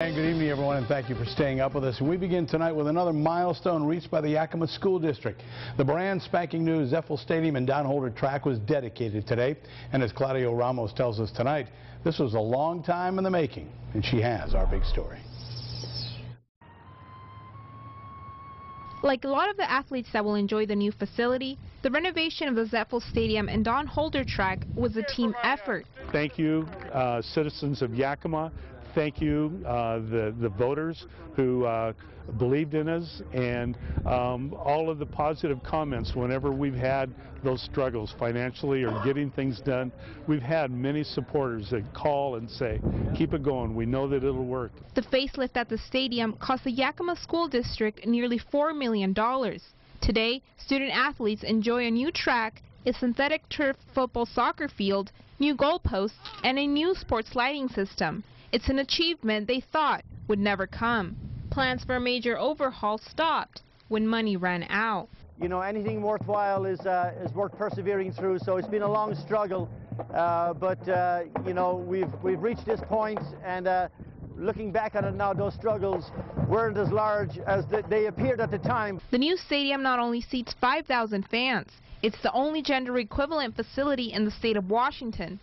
And good evening, everyone, and thank you for staying up with us. We begin tonight with another milestone reached by the Yakima School District. The brand spanking new Zaepfel Stadium and Don Holder track was dedicated today. And as Claudia Ramos tells us tonight, this was a long time in the making. And she has our big story. Like a lot of the athletes that will enjoy the new facility, the renovation of the Zaepfel Stadium and Don Holder track was a team effort. Thank you, uh, citizens of Yakima. Thank you, uh, the, the voters who uh, believed in us and um, all of the positive comments whenever we've had those struggles financially or getting things done. We've had many supporters that call and say, keep it going. We know that it'll work. The facelift at the stadium cost the Yakima School District nearly $4 million. Today, student athletes enjoy a new track, a synthetic turf football soccer field, new goalposts, and a new sports lighting system. It's an achievement they thought would never come. Plans for a major overhaul stopped when money ran out. You know, anything worthwhile is, uh, is worth persevering through, so it's been a long struggle. Uh, but, uh, you know, we've, we've reached this point, and uh, looking back on it now, those struggles weren't as large as th they appeared at the time. The new stadium not only seats 5,000 fans, it's the only gender equivalent facility in the state of Washington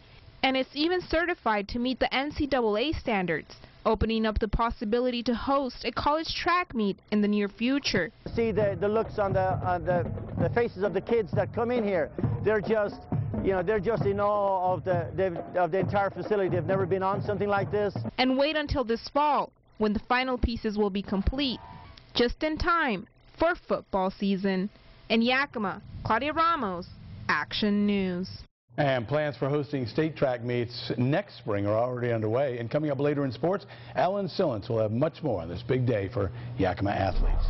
and it's even certified to meet the NCAA standards, opening up the possibility to host a college track meet in the near future. See the, the looks on, the, on the, the faces of the kids that come in here. They're just you know, they're just in awe of the, of the entire facility. They've never been on something like this. And wait until this fall, when the final pieces will be complete, just in time for football season. In Yakima, Claudia Ramos, Action News. And plans for hosting state track meets next spring are already underway. And coming up later in sports, Alan Sillens will have much more on this big day for Yakima athletes.